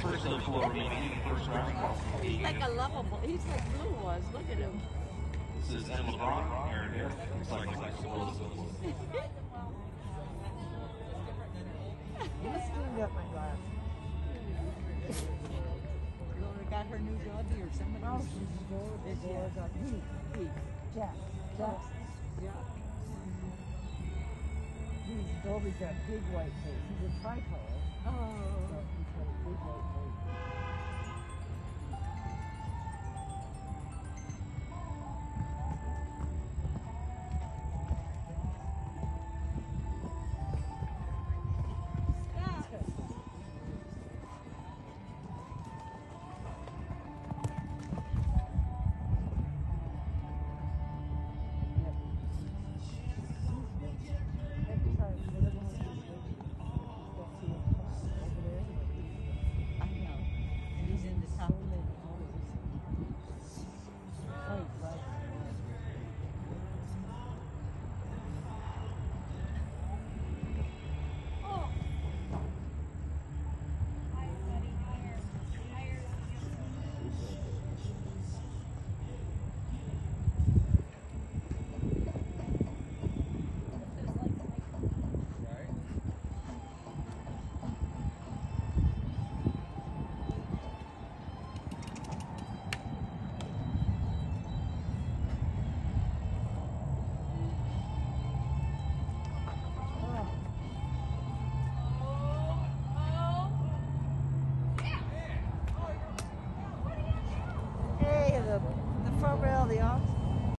first of four remaining first round. He's like a lovable. He's like Blue was. Look at him. This is Emma Brock, Aaron Harris. Looks like like Willis. You steamed up my glasses. Laura got her new doggy or somebody. Oh, she's still the doors on me. Pete. Jack. Jack. Oh, yeah. He's Dolby's got big white face. He's a tricolor. the off.